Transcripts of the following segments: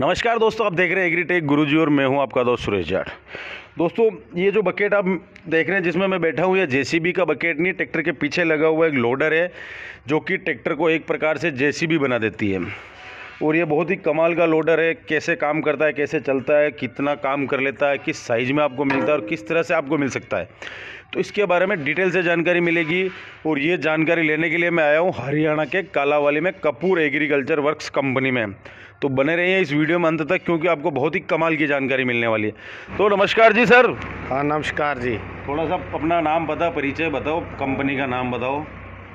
नमस्कार दोस्तों, आप देख रहे हैं एग्रीटेक गुरुजी और मैं हूँ आपका दोस्त सुरेश जाट। दोस्तों, ये जो बकेट आप देख रहे हैं, जिसमें मैं बैठा हूँ, ये जेसीबी का बकेट नहीं ट्रैक्टर के पीछे लगा हुआ एक लोडर है, जो कि ट्रैक्टर को एक प्रकार से जेसीबी बना देती है। और ये बहुत ही कमाल का लोडर है, कैसे काम करता है, कैसे चलता है, कितना काम कर लेता है, किस साइज़ में आपको मिलता है और किस तरह से आपको मिल सकता है। तो इसके बारे में डिटेल से जानकारी मिलेगी, और ये जानकारी लेने के लिए मैं आया हूँ हरियाणा के कालावाली में कपूर एग्रीकल्चर वर्क्स कंपनी में। तो बने रहिए इस वीडियो में अंत तक क्योंकि आपको बहुत ही कमाल की जानकारी मिलने वाली है। तो नमस्कार जी सर। हाँ नमस्कार जी। थोड़ा सा अपना नाम बता परिचय बताओ कंपनी का नाम बताओ।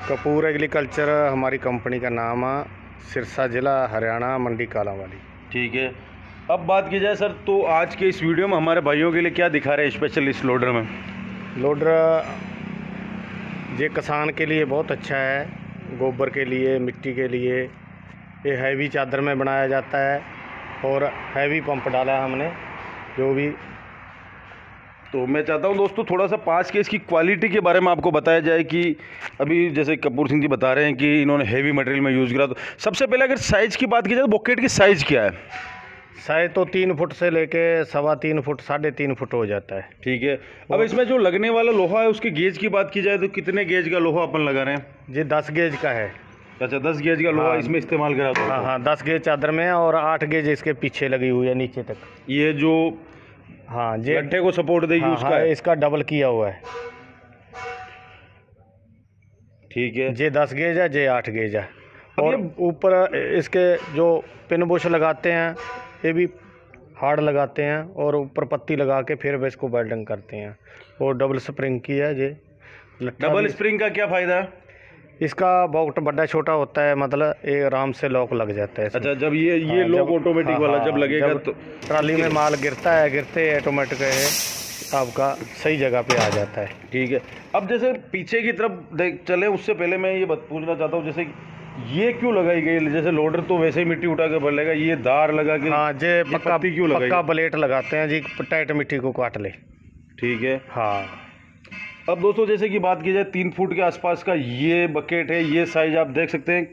कपूर एग्रीकल्चर हमारी कंपनी का नाम है सिरसा जिला हरियाणा मंडी कालावाली। ठीक है। अब बात की जाए सर तो आज के इस वीडियो में हमारे भाइयों के लिए क्या दिखा रहे हैं स्पेशल इस लोडर में? लोडर ये किसान के लिए बहुत अच्छा है गोबर के लिए मिट्टी के लिए ये हैवी चादर में बनाया जाता है और हैवी पंप डाला है हमने जो भी। तो मैं चाहता हूँ दोस्तों थोड़ा सा पाँच के इसकी क्वालिटी के बारे में आपको बताया जाए कि अभी जैसे कपूर सिंह जी बता रहे हैं कि इन्होंने हैवी मटेरियल में यूज़ करा तो सबसे पहले अगर साइज़ की बात की जाए तो बॉकेट की साइज़ क्या है? साइज़ तो तीन फुट से लेके सवा तीन फुट साढ़े तीन फुट हो जाता है। ठीक है। अब इसमें जो लगने वाला लोहा है उसके गेज की बात की जाए तो कितने गेज का लोहा अपन लगा रहे हैं? ये दस गेज का है। अच्छा दस गेज का लोहा हाँ। इसमें इस्तेमाल करा तो हाँ हाँ दस गेज चादर में और आठ गेज इसके पीछे लगी हुई है नीचे तक। ये जो हाँ ये गड्ढे को सपोर्ट देगी हाँ, उसका हाँ, इसका डबल किया हुआ है। ठीक है। जे दस गेज है जे आठ गेज है। और ऊपर इसके जो पिन बुश लगाते हैं ये भी हार्ड लगाते हैं और ऊपर पत्ती लगा के फिर इसको वेल्डिंग करते हैं। और डबल स्प्रिंग की है ये लट्ठा डबल स्प्रिंग का क्या फ़ायदा? है इसका बॉक्ट बड़ा छोटा होता है मतलब ये आराम से लॉक लग जाता है अच्छा जब ये ये हाँ, लॉक ऑटोमेटिक हाँ, वाला हाँ, जब लगेगा जब तो ट्राली में माल गिरता है गिरते ऑटोमेटिक है आपका सही जगह पे आ जाता है। ठीक है। अब जैसे पीछे की तरफ़ देख चले उससे पहले मैं ये पूछना चाहता हूँ जैसे ये क्यों लगाई गई? जैसे लोडर तो वैसे ही मिट्टी उठा के भर लेगा ये दार लगा के हाँ जे पक्का क्यों लगाई? पक्का ब्लेट लगाते हैं जी टाइट मिट्टी को काट ले। ठीक है। हाँ। अब दोस्तों जैसे कि बात की जाए तीन फुट के आसपास का ये बकेट है ये साइज़ आप देख सकते हैं।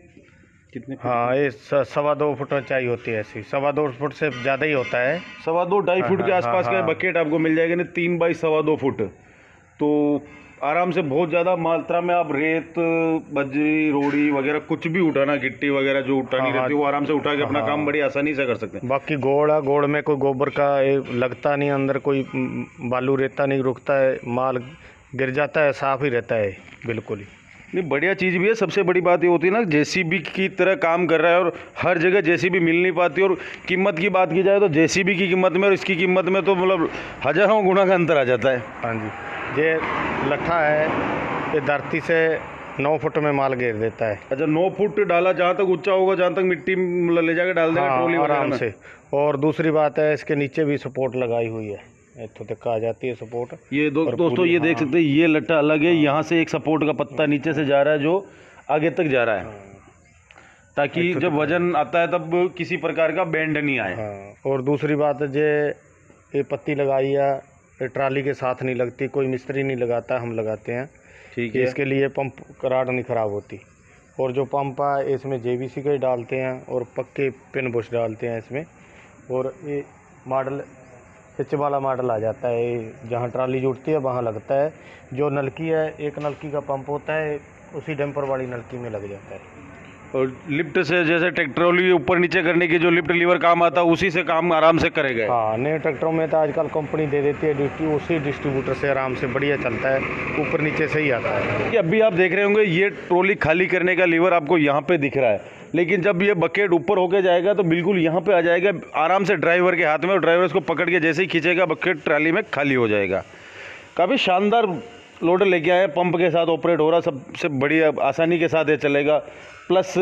कितने हाँ ये सवा दो फुट ऊंचाई होती है ऐसी। सवा दो फुट से ज़्यादा ही होता है। सवा दो ढाई हाँ, फुट के हाँ, आसपास हाँ, का हाँ। बकेट आपको मिल जाएगा ना तीन बाई सवा दो फुट। तो आराम से बहुत ज़्यादा मात्रा में आप रेत बजरी रोड़ी वगैरह कुछ भी उठाना गिट्टी वगैरह जो उठानी हाँ, रहती है वो आराम से उठा के अपना हाँ। काम बड़ी आसानी से कर सकते हैं। बाकी गोड़ है गोड़ में कोई गोबर का लगता नहीं अंदर कोई बालू रेता नहीं रुकता है माल गिर जाता है साफ़ ही रहता है बिल्कुल ही। नहीं बढ़िया चीज़ भी है सबसे बड़ी बात ये होती है ना जेसीबी की तरह काम कर रहा है और हर जगह जेसीबी मिल नहीं पाती और कीमत की बात की जाए तो जेसीबी की कीमत में और इसकी कीमत में तो मतलब हज़ारों गुना का अंतर आ जाता है। हाँ जी। ये लट्ठा है ये धरती से नौ फुट में माल घेर देता है। अच्छा नौ फुट डाला जहाँ तक ऊँचा होगा जहाँ तक मिट्टी मतलब ले जाकर डाल देगा हाँ, ट्रॉली आराम से। और दूसरी बात है इसके नीचे भी सपोर्ट लगाई हुई है। इतों तक आ जाती है सपोर्ट ये दो, दोस्तों ये देख हाँ। सकते हैं ये लट्टा अलग है यहाँ से एक सपोर्ट का पत्ता नीचे से जा रहा है जो आगे तक जा रहा है। ताकि जब वज़न आता है तब किसी प्रकार का बैंड नहीं आए हाँ। और दूसरी बात जे ये पत्ती लगाई है ये ट्राली के साथ नहीं लगती कोई मिस्त्री नहीं लगाता हम लगाते हैं। ठीक है। इसके लिए पंप कराट नहीं ख़राब होती। और जो पंप है इसमें जे बी सी का ही डालते हैं और पक्के पिन बुश डालते हैं इसमें। और ये मॉडल हिच वाला मॉडल आ जाता है जहाँ ट्राली जुड़ती है वहाँ लगता है। जो नलकी है एक नलकी का पंप होता है उसी डंपर वाली नलकी में लग जाता है। और लिफ्ट से जैसे ट्रैक्ट्रोली ऊपर नीचे करने की जो लिफ्ट लीवर काम आता है उसी से काम आराम से करेगा हाँ नए ट्रैक्टरों में तो आजकल कंपनी दे देती है डिस्ट्री उसी डिस्ट्रीब्यूटर से आराम से बढ़िया चलता है ऊपर नीचे से ही आता है। अभी आप देख रहे होंगे ये ट्रॉली खाली करने का लीवर आपको यहाँ पे दिख रहा है। लेकिन जब ये बकेट ऊपर होके जाएगा तो बिल्कुल यहाँ पे आ जाएगा आराम से ड्राइवर के हाथ में और ड्राइवर इसको पकड़ के जैसे ही खींचेगा बकेट ट्राली में खाली हो जाएगा। काफ़ी शानदार लोडर लेके आए हैं, पंप के साथ ऑपरेट हो रहा सबसे बढ़िया आसानी के साथ ये चलेगा। प्लस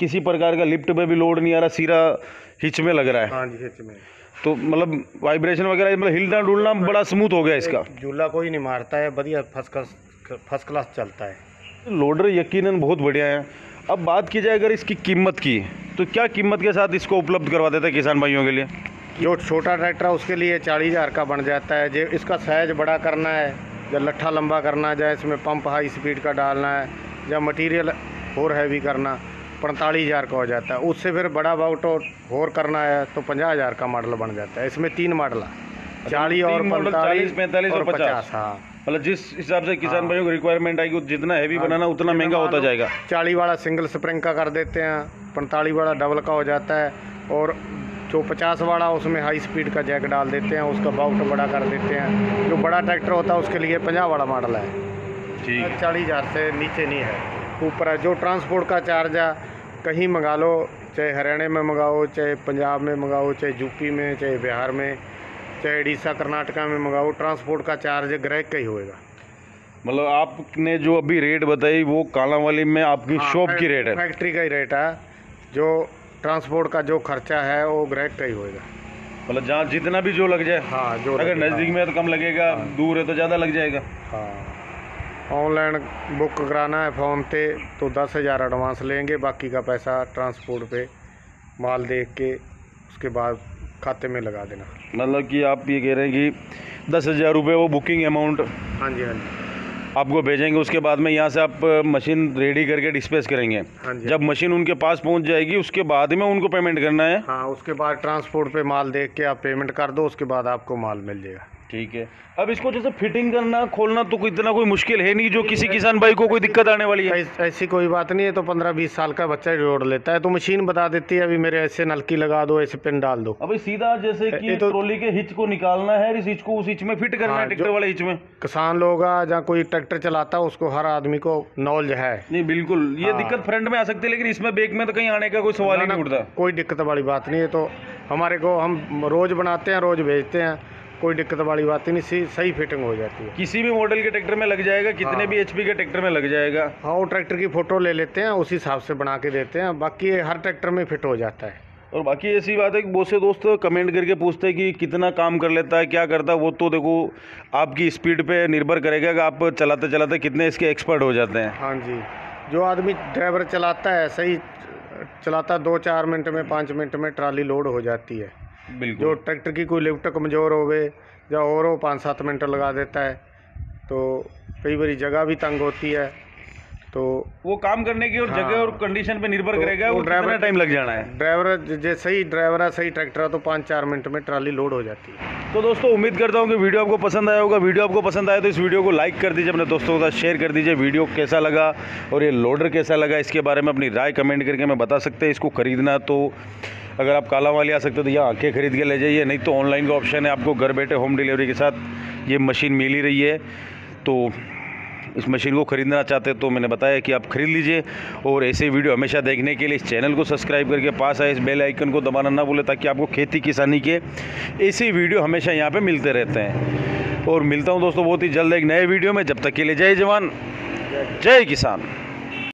किसी प्रकार का लिफ्ट में भी लोड नहीं आ रहा सीरा हिच में लग रहा है। हाँ जी हिच में। तो मतलब वाइब्रेशन वगैरह मतलब हिलना डुलना बड़ा स्मूथ हो गया इसका। झूला कोई नहीं मारता है बढ़िया फ़र्स्ट क्लास फ़र्स्ट क्लास चलता है। लोडर यकीनन बहुत बढ़िया है। अब बात की जाए अगर इसकी कीमत की तो क्या कीमत के साथ इसको उपलब्ध करवा देते हैं किसान भाइयों के लिए? जो छोटा ट्रैक्टर है उसके लिए चालीस हज़ार का बन जाता है। जो इसका साइज़ बड़ा करना है या लट्ठा लंबा करना है या इसमें पंप हाई स्पीड का डालना है या मटेरियल और हैवी करना पैंतालीस हज़ार का हो जाता है। उससे फिर बड़ा बाउट और करना है तो पंजाह हज़ार का मॉडल बन जाता है। इसमें तीन मॉडल है। चालीस और पैंतालीस पैंतालीस 40, 45 और 50 हाँ। मतलब जिस हिसाब से किसान हाँ। भाइयों को रिक्वायरमेंट आएगी जितना हैवी बनाना उतना महँगा होता जाएगा। चालीस वाला सिंगल स्प्रिंग का कर देते हैं पैंतालीस वाला डबल का हो जाता है और जो पचास वाला उसमें हाई स्पीड का जैक डाल देते हैं उसका बाउट बड़ा कर देते हैं। जो बड़ा ट्रैक्टर होता है उसके लिए पंजाह वाला मॉडल है। ठीक चालीस हज़ार से नीचे नहीं है। ऊपर है जो ट्रांसपोर्ट का चार्ज है कहीं मंगा लो चाहे हरियाणा में मंगाओ चाहे पंजाब में मंगाओ चाहे यूपी में चाहे बिहार में चाहे उड़ीसा कर्नाटका में मंगाओ ट्रांसपोर्ट का चार्ज ग्राहक का ही होएगा। मतलब आपने जो अभी रेट बताई वो कालावाली में आपकी हाँ, शॉप की रेट है। फैक्ट्री का ही रेट है। जो ट्रांसपोर्ट का जो खर्चा है वो ग्रह का ही होएगा। मतलब जहाँ जितना भी जो लग जाए हाँ जो अगर नज़दीक में है तो कम लगेगा हाँ, दूर है तो ज़्यादा लग जाएगा। हाँ। ऑनलाइन बुक कराना है फ़ोन पे तो दस हज़ार एडवांस लेंगे बाकी का पैसा ट्रांसपोर्ट पे माल देख के उसके बाद खाते में लगा देना। मतलब कि आप ये कह रहे हैं कि दस हज़ार रुपये वो बुकिंग अमाउंट हाँ जी हाँ जी। आपको भेजेंगे उसके बाद में यहाँ से आप मशीन रेडी करके डिस्पैच करेंगे। हाँ जी जब मशीन उनके पास पहुँच जाएगी उसके बाद में उनको पेमेंट करना है। हाँ उसके बाद ट्रांसपोर्ट पे माल देख के आप पेमेंट कर दो उसके बाद आपको माल मिल जाएगा। ठीक है। अब इसको जैसे फिटिंग करना खोलना तो कोई इतना कोई मुश्किल है नहीं जो किसी किसान भाई को कोई दिक्कत आने वाली है। ऐस- ऐसी कोई बात नहीं है तो पंद्रह बीस साल का बच्चा जोड़ लेता है। तो मशीन बता देती है अभी मेरे ऐसे नलकी लगा दो ऐसे पिन डाल दो। अभी सीधा जैसे कि तो- ट्रॉली के हिच को निकालना है इस हिच को उस हिच में फिट करना हाँ, है ट्रैक्टर वाले हिच में। किसान लोग जहाँ कोई ट्रैक्टर चलाता है उसको हर आदमी को नॉलेज है। नहीं बिल्कुल ये हाँ। दिक्कत फ्रंट में आ सकती है लेकिन इसमें बैक में तो कहीं आने का कोई सवाल ही नहीं उठता। कोई दिक्कत वाली बात नहीं है तो हमारे को हम रोज बनाते हैं रोज भेजते हैं। कोई दिक्कत वाली बात ही नहीं सी- सही फिटिंग हो जाती है। किसी भी मॉडल के ट्रैक्टर में लग जाएगा कितने हाँ। भी एचपी के ट्रैक्टर में लग जाएगा। हाँ वो ट्रैक्टर की फ़ोटो ले लेते हैं उसी हिसाब से बना के देते हैं बाकी हर ट्रैक्टर में फिट हो जाता है। और बाकी ऐसी बात है कि बहुत से दोस्त कमेंट करके पूछते हैं कि कितना काम कर लेता है क्या करता है वो तो देखो आपकी स्पीड पे निर्भर करेगा कि आप चलाते चलाते कितने इसके एक्सपर्ट हो जाते हैं। हाँ जी जो आदमी ड्राइवर चलाता है सही चलाता दो चार मिनट में पाँच मिनट में ट्राली लोड हो जाती है। जो ट्रैक्टर की कोई लिफ्ट कमज़ोर होवे या और हो पाँच सात मिनट लगा देता है तो कई बार जगह भी तंग होती है तो वो काम करने की और हाँ। जगह और कंडीशन पे निर्भर तो करेगा वो ड्राइवर- टाइम लग जाना है? ड्राइवर ज- जे सही ड्राइवर है सही ट्रैक्टर है तो पाँच चार मिनट में ट्राली लोड हो जाती है। तो दोस्तों उम्मीद करता हूँ कि वीडियो आपको पसंद आया होगा। वीडियो आपको पसंद आया तो इस वीडियो को लाइक कर दीजिए अपने दोस्तों के साथ शेयर कर दीजिए वीडियो कैसा लगा और ये लोडर कैसा लगा इसके बारे में अपनी राय कमेंट करके मैं बता सकते हैं। इसको खरीदना तो अगर आप काला वाली आ सकते हो तो यहाँ आके खरीद के ले जाइए। नहीं तो ऑनलाइन का ऑप्शन है आपको घर बैठे होम डिलीवरी के साथ ये मशीन मिल ही रही है। तो इस मशीन को खरीदना चाहते हैं तो मैंने बताया कि आप खरीद लीजिए और ऐसे वीडियो हमेशा देखने के लिए इस चैनल को सब्सक्राइब करके पास आए, इस बेल आइकन को दबाना ना भूलें ताकि आपको खेती किसानी के ऐसे वीडियो हमेशा यहाँ पे मिलते रहते हैं। और मिलता हूँ दोस्तों, बहुत ही जल्द एक नए वीडियो में। जब तक के लिए जय जवान, जय किसान।